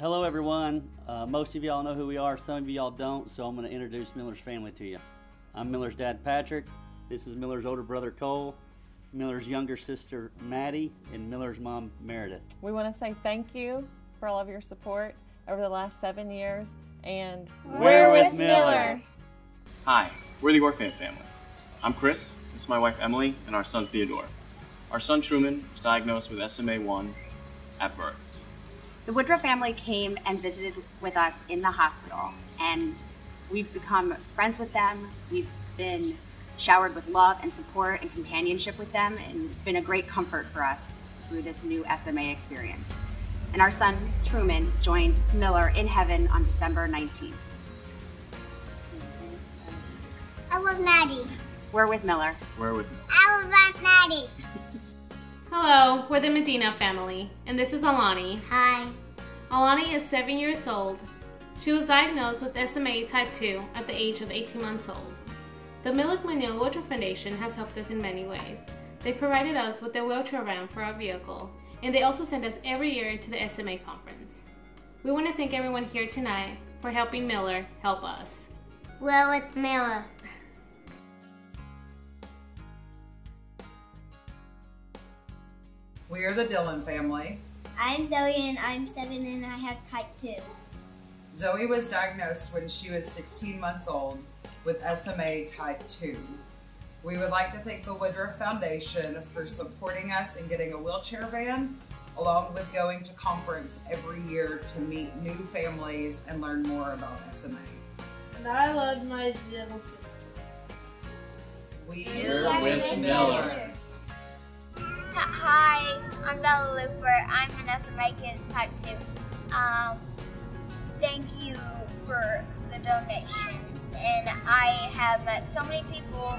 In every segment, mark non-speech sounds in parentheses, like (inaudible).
Hello, everyone. Uh, most of y'all know who we are, some of y'all don't, so I'm going to introduce Miller's family to you. I'm Miller's dad, Patrick. This is Miller's older brother, Cole. Miller's younger sister, Maddie, and Miller's mom, Meredith. We want to say thank you for all of your support over the last seven years, and We're with Miller. Hi, we're the Orphan family. I'm Chris, this is my wife Emily, and our son Theodore. Our son Truman was diagnosed with SMA 1 at birth. The Woodruff family came and visited with us in the hospital, and we've become friends with them. We've been showered with love and support and companionship with them, and it's been a great comfort for us through this new SMA experience. And our son Truman joined Miller in heaven on December 19th. I love Maddie. We're with Miller. We're with I love Maddie. Hello, we're the Medina family, and this is Alani. Hi. Alani is 7 years old. She was diagnosed with SMA type 2 at the age of 18 months old. The Miller McNeil Woodruff Foundation has helped us in many ways. They provided us with a wheelchair ramp for our vehicle, and they also send us every year to the SMA conference. We want to thank everyone here tonight for helping Miller help us. We're with Miller. (laughs) We are the Dillon family. I'm Zoe and I'm seven and I have type 2. Zoe was diagnosed when she was 16 months old with SMA type 2. We would like to thank the Woodruff Foundation for supporting us in getting a wheelchair van, along with going to conference every year to meet new families and learn more about SMA. And I love my little sister. We're with Miller. Hi, I'm Bella Looper. I'm an SMA kid type 2. Um, thank you for the donations. And I have met so many people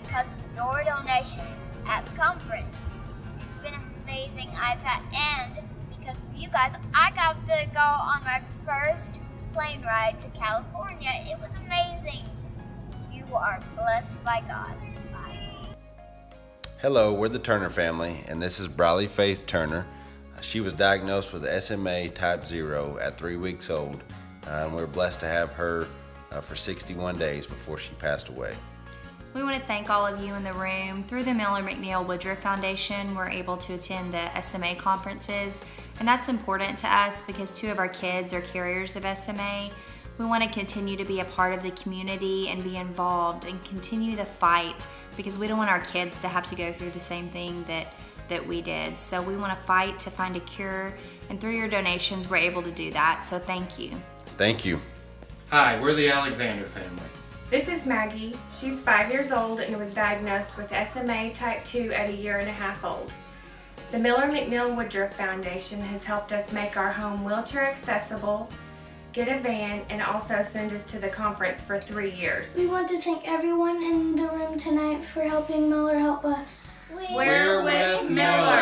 because of your donations at the conference. It's been amazing. I've had, and because of you guys, I got to go on my first plane ride to California. It was amazing. You are blessed by God. Bye. Hello, we're the Turner family, and this is Briley Faith Turner. She was diagnosed with SMA type 0 at three weeks old, uh, and we're blessed to have her uh, for 61 days before she passed away. We want to thank all of you in the room. Through the Miller McNeil Woodruff Foundation, we're able to attend the SMA conferences, and that's important to us because two of our kids are carriers of SMA. We want to continue to be a part of the community and be involved and continue the fight because we don't want our kids to have to go through the same thing that, that we did. So we want to fight to find a cure, and through your donations, we're able to do that. So thank you. Thank you. Hi, we're the Alexander family. This is Maggie. She's five years old and was diagnosed with SMA type 2 at a year and a half old. The Miller McNeil Woodruff Foundation has helped us make our home wheelchair accessible, get a van, and also send us to the conference for three years. We want to thank everyone in the room tonight for helping Miller help us. We're with Miller.